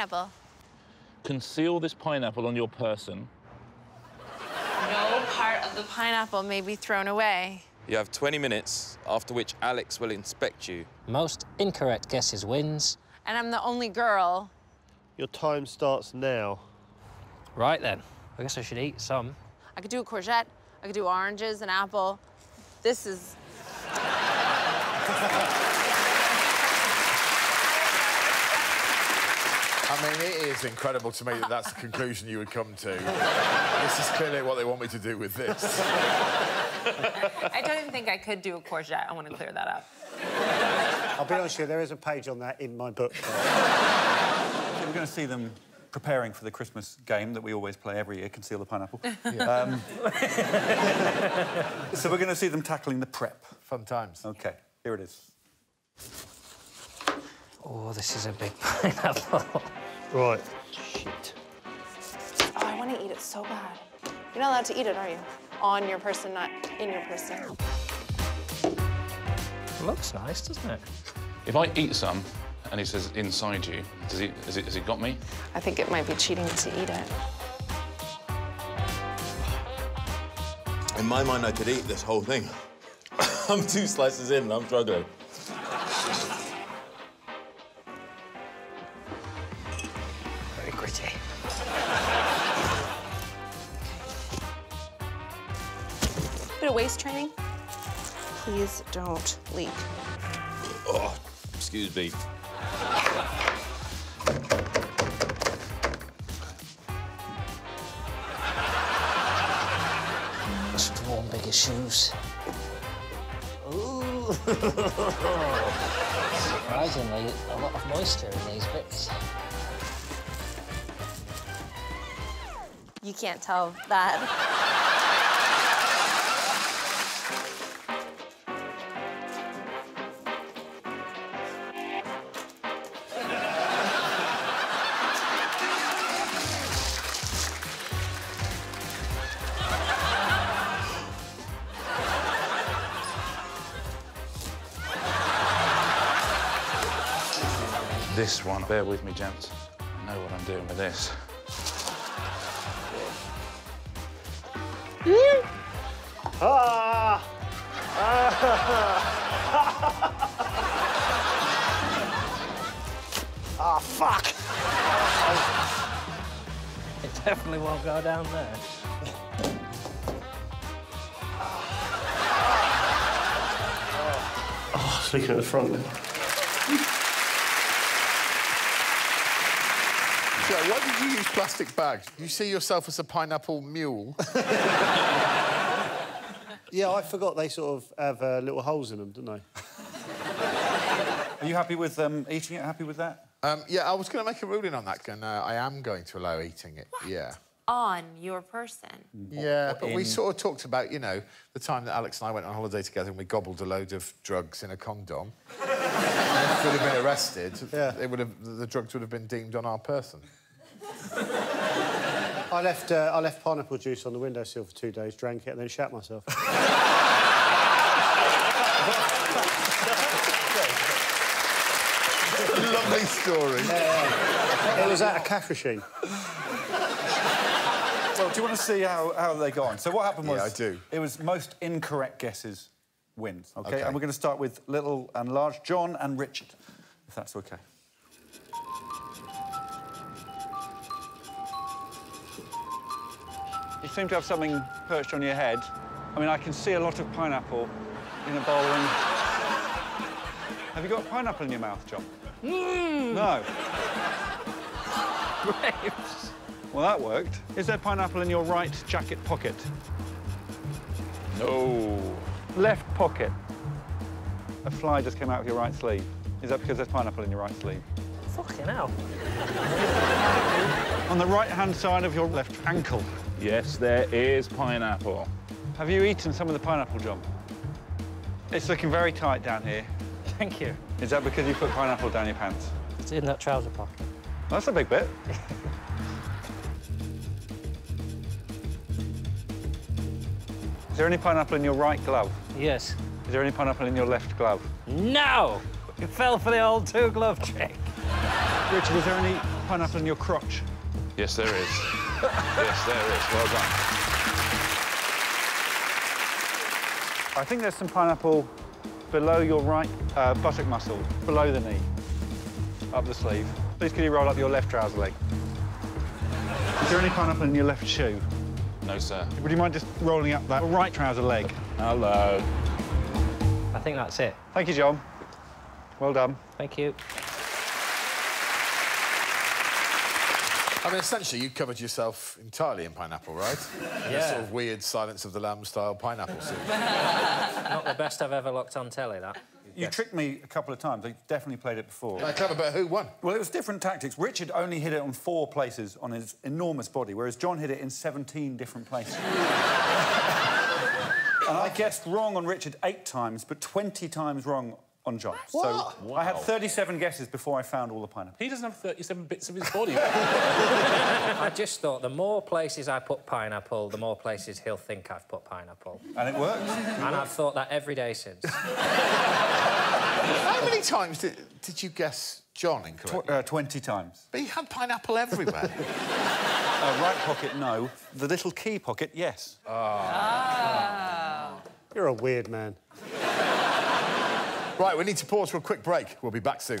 pineapple. Conceal this pineapple on your person. No part of the pineapple may be thrown away. You have 20 minutes, after which Alex will inspect you. Most incorrect guesses wins. And I'm the only girl. Your time starts now. Right then. I guess I should eat some. I could do a courgette. I could do oranges, an apple. This is... I mean, it is incredible to me that that's the conclusion you would come to. this is clearly what they want me to do with this. I don't even think I could do a courgette. I want to clear that up. I'll be honest with you, there is a page on that in my book. We're going to see them preparing for the Christmas game that we always play every year, Conceal the Pineapple. Um, so we're going to see them tackling the prep. Fun times. OK, here it is. Oh, this is a big pineapple. Right. Shit. Oh, I want to eat it so bad. You're not allowed to eat it, are you? On your person, not in your person. It looks nice, doesn't it? If I eat some and he says inside you, does he, has, he, has he got me? I think it might be cheating to eat it. In my mind, I could eat this whole thing. I'm two slices in and I'm struggling. Bit of waist training. Please don't leak. Oh, excuse me. Must have worn bigger shoes. Ooh. Surprisingly, a lot of moisture in these bits. You can't tell that. This one, bear with me, gents. I know what I'm doing with this. Ah! Ah, fuck! It definitely won't go down there. Oh, I was looking at the front then. Joe, why did you use plastic bags? You see yourself as a pineapple mule? Yeah, I forgot they sort of have uh, little holes in them, don't they? Are you happy with um, eating it? Happy with that? Um, yeah, I was going to make a ruling on that, and uh, I am going to allow eating it. Yeah. On your person. Yeah, but we sort of talked about, you know, the time that Alex and I went on holiday together and we gobbled a load of drugs in a condom. and if we'd have been arrested, Yeah. it would have, the drugs would have been deemed on our person. I left, uh, I left pineapple juice on the windowsill for two days, drank it, and then shat myself. Lovely story. it was at a cash machine. Well, do you want to see how, how they go on? So what happened was... Yeah, I do. It was most incorrect guesses wins, OK? OK. And we're going to start with little and large, Jon and Richard, if that's OK. You seem to have something perched on your head. I mean, I can see a lot of pineapple in a bowl and... Have you got pineapple in your mouth, Jon? Mmm. No. Grapes. Well, that worked. Is there pineapple in your right jacket pocket? No. Left pocket. A fly just came out of your right sleeve. Is that because there's pineapple in your right sleeve? Fucking hell. On the right-hand side of your left ankle. Yes, there is pineapple. Have you eaten some of the pineapple, Jon? It's looking very tight down here. Thank you. Is that because you put pineapple down your pants? It's in that trouser pocket. That's a big bit. Is there any pineapple in your right glove? Yes. Is there any pineapple in your left glove? No! You fell for the old two-glove trick. Richard, is there any pineapple in your crotch? Yes, there is. Yes, there is. Well done. I think there's some pineapple below your right uh, buttock muscle, below the knee, up the sleeve. Please, can you roll up your left trouser leg? Is there any pineapple in your left shoe? No, sir. Would you mind just rolling up that right trouser leg? Hello. I think that's it. Thank you, Jon. Well done. Thank you. I mean, essentially, you covered yourself entirely in pineapple, right? In a sort of weird Silence of the Lambs style pineapple suit. Not the best I've ever looked on telly, that. You tricked me a couple of times. I definitely played it before. Right, clever, but who won? Well, it was different tactics. Richard only hit it on four places on his enormous body, whereas Jon hit it in 17 different places. and I guessed wrong on Richard eight times, but 20 times wrong on Jon. So I had 37 guesses before I found all the pineapple. He doesn't have 37 bits of his body. I just thought the more places I put pineapple, the more places he'll think I've put pineapple. And it worked. And I've thought that every day since. How many times did, did you guess Jon incorrectly? Tw- uh, 20 times. But he had pineapple everywhere. Uh, right pocket, no. The little key pocket, yes. Ah. You're a weird man. Right, we need to pause for a quick break. We'll be back soon.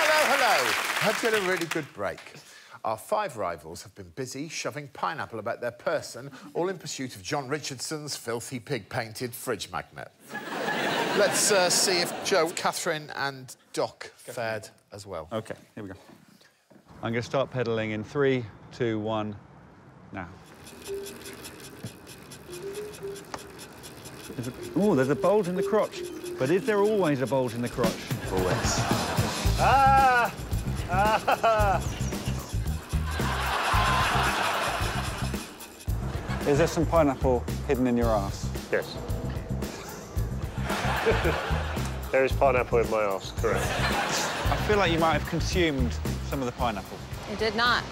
Hello, hello. You had a really good break. Our five rivals have been busy shoving pineapple about their person, all in pursuit of Jon Richardson's filthy pig-painted fridge magnet. Let's uh, see if Joe, Katherine and Doc fared as well. OK, here we go. I'm going to start pedaling in three, two, one, now. There's a, oh, there's a bulge in the crotch. But is there always a bulge in the crotch? Always. Ah! Ah! Is there some pineapple hidden in your ass? Yes. there is pineapple in my ass, correct. I feel like you might have consumed some of the pineapple. It did not.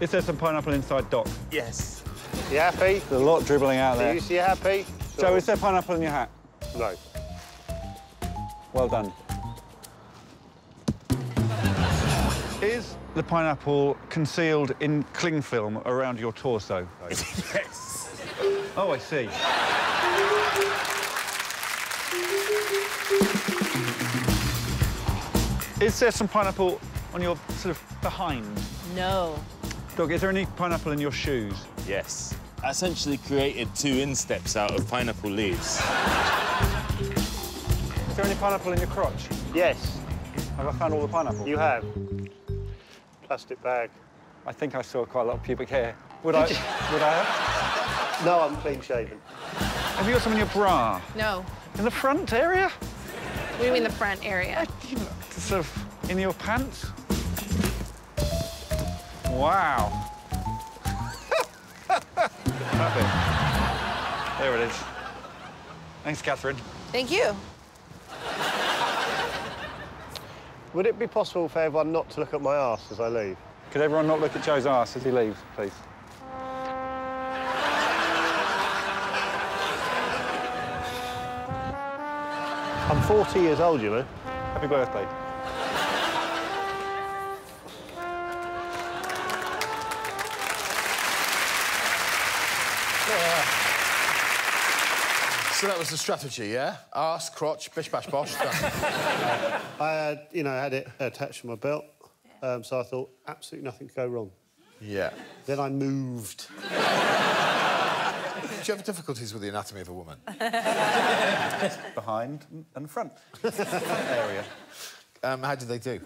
Is there some pineapple inside Doc? Yes. You happy? There's a lot dribbling out Are there. you, you happy? Joe, is there pineapple in your hat? No. Well done. Is the pineapple concealed in cling film around your torso? yes. Oh, I see. Is there some pineapple on your sort of behind? No. Doc, is there any pineapple in your shoes? Yes. I essentially created two insteps out of pineapple leaves. Is there any pineapple in your crotch? Yes, Have I found all the pineapple? you have. Plastic bag. I think I saw quite a lot of pubic hair. Would I? would I have? No, I'm clean shaven. Have you got some in your bra? No. In the front area? What do you mean the front area? You know, sort of in your pants? Wow. Perfect. There it is. Thanks, Katherine. Thank you. Would it be possible for everyone not to look at my arse as I leave? Could everyone not look at Joe's ass as he leaves, please? I'm 40 years old, you know. Happy birthday. So that was the strategy, yeah? Arse, crotch, bish, bash, bosh. done. I had, you know, had it attached to my belt, um, so I thought absolutely nothing could go wrong. yeah. Then I moved. Do you have difficulties with the anatomy of a woman? Behind and front area. Um, how did they do?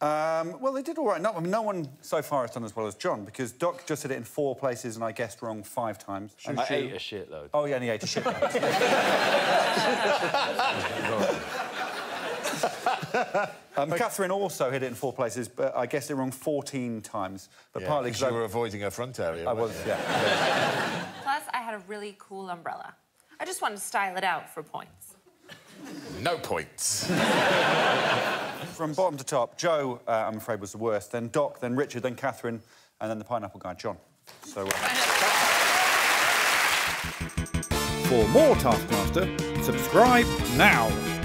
Um, well, they did all right. No, I mean, no one so far has done as well as John because Doc just did it in four places and I guessed wrong five times. And I ate a shitload. Oh, yeah, and he ate a shit. um, Katherine also hit it in four places, but I guessed it wrong 14 times. But Yeah, partly 'cause because you were avoiding her front area. I was, you? yeah. Plus, I had a really cool umbrella. I just wanted to style it out for points. No points. From bottom to top, Joe, uh, I'm afraid, was the worst. Then Doc, then Richard, then Katherine, and then the pineapple guy, Jon. So. Uh... For more Taskmaster, subscribe now.